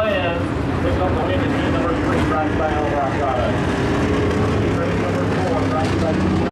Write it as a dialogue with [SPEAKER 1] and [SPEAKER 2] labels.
[SPEAKER 1] 10, pick up the wind in heat number three, brought to you by